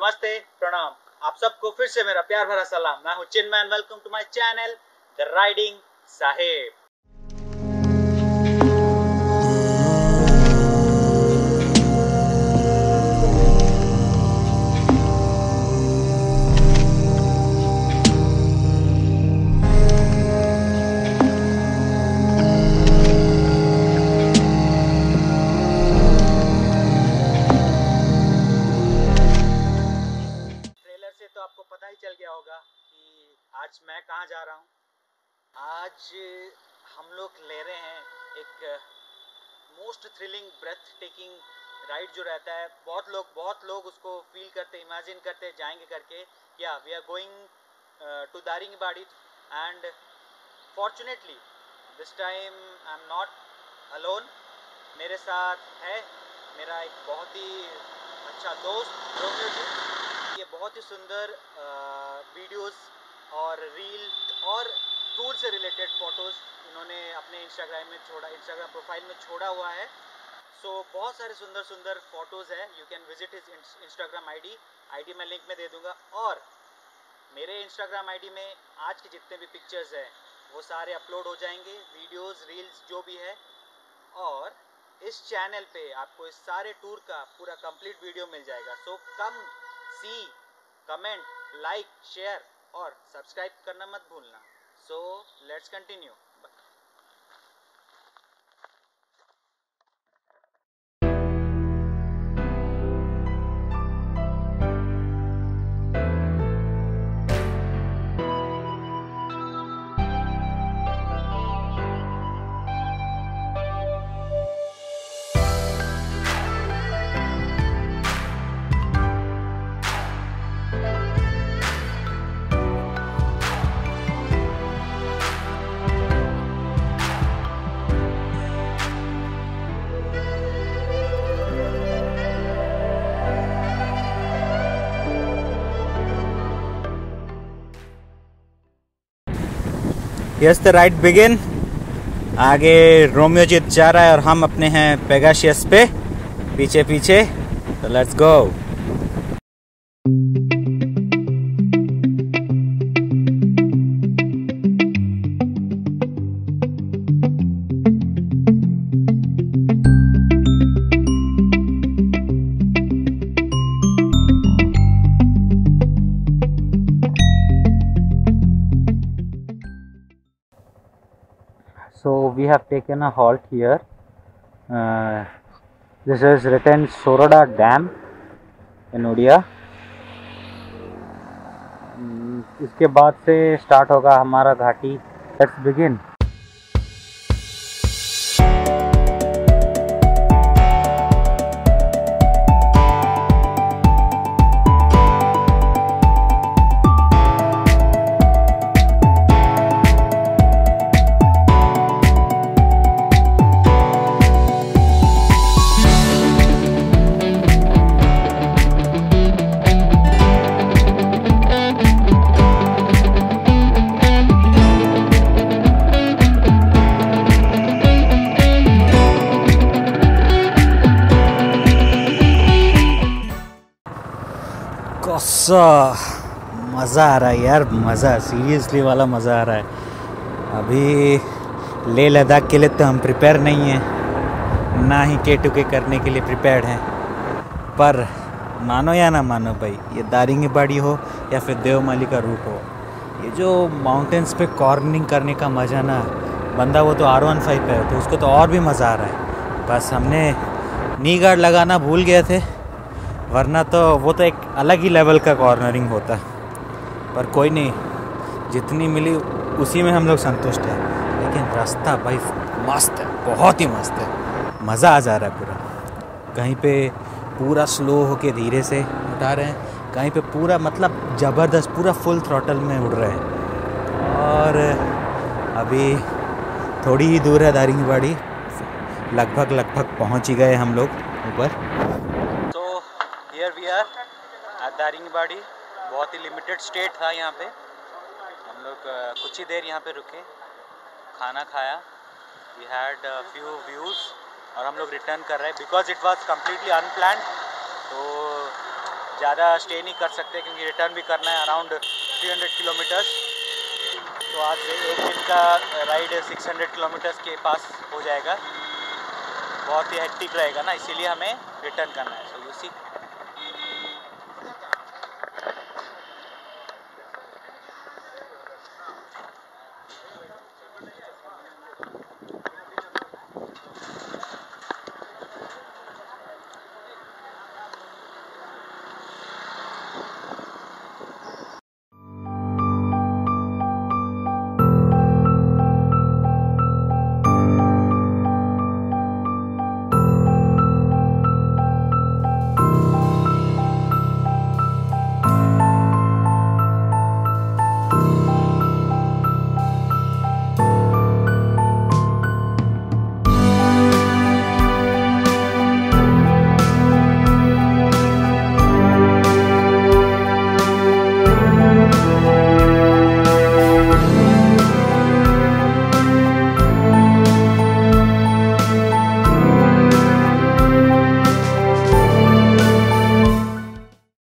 नमस्ते, प्रणाम। आप सबको फिर से मेरा प्यार भरा सलाम। मैं हूँ Chinmay welcome to my channel the riding Saheb कहाँ जा रहा हूँ? आज हम लोग ले रहे हैं एक most thrilling breathtaking ride जो रहता है। बहुत लोग बहुत लोग उसको फील करते इमेजिन करते, जाएँगे करके। या we are going to Daringbadi and fortunately this time I am not alone मेरे साथ है मेरा एक बहुत ही अच्छा दोस्त रोमियो जी। ये बहुत ही सुंदर वीडियोस और रील और टूर से रिलेटेड फ़ोटोज़ इन्होंने अपने इंस्टाग्राम में छोड़ा इंस्टाग्राम प्रोफ़ाइल में छोड़ा हुआ है। सो so, बहुत सारे सुंदर सुंदर फ़ोटोज़ हैं। You can visit his Instagram ID ID मैं लिंक में दे दूँगा। और मेरे इंस्टाग्राम आईडी में आज के जितने भी पिक्चर्स हैं वो सारे अपलोड हो जाएँगे। वीडियोस रील्स जो भी है। और इस चैनल पे आपको इस सारे टूर का पूरा कंप्लीट वीडियो मिल जाएगा। सो कम सी कमेंट लाइक शेयर और सब्सक्राइब करना मत भूलना। So let's continue yes the right begin आगे रोमियो जीत जा रहा है और हम अपने हैं पेगाशियस पे। पीछे पीछे। तो let's go so we have taken a halt here uh, this is written soroda dam in odia Hmm, इसके बाद से स्टार्ट होगा हमारा घाटी लेट्स बिगिन कौसा मज़ा आ रहा है यार, मज़ा सीरियसली वाला मज़ा आ रहा है। अभी ले लद्दाख के लिए तो हम प्रिपेयर नहीं हैं, ना ही के टू के करने के लिए प्रिपेयर्ड हैं। पर मानो या ना मानो भाई, ये दारिंगी बाड़ी हो या फिर देवमाली का रूट हो, ये जो माउंटेन्स पे कॉर्निंग करने का मज़ा ना, बंदा वो तो आर वन फाइव पे है तो उसको तो और भी मज़ा आ रहा है। बस हमने नी गार्ड लगाना भूल गए थे वरना तो वो तो एक अलग ही लेवल का कॉर्नरिंग होता। पर कोई नहीं, जितनी मिली उसी में हम लोग संतुष्ट हैं। लेकिन रास्ता भाई मस्त है, बहुत ही मस्त है। मज़ा आ जा रहा है पूरा। कहीं पे पूरा स्लो होके धीरे से उठा रहे हैं। कहीं पे पूरा मतलब ज़बरदस्त, पूरा फुल थ्रॉटल में उड़ रहे हैं। और अभी थोड़ी ही दूर है दारिंगबाड़ी लगभग लगभग पहुँच ही गए हम लोग ऊपर। Here we are at Daringbadi बहुत ही लिमिटेड स्टेट था यहाँ पे। हम लोग कुछ ही देर यहाँ पे रुके, खाना खाया। वी हैड फ्यू व्यूज़ और हम लोग रिटर्न कर रहे। हैं because it was completely unplanned तो ज़्यादा स्टे नहीं कर सकते क्योंकि रिटर्न भी करना है अराउंड 300 किलोमीटर्स तो आज एक दिन का राइड 600 किलोमीटर्स के पास हो जाएगा। बहुत ही हेक्टिक रहेगा ना, इसीलिए हमें रिटर्न करना है। So you see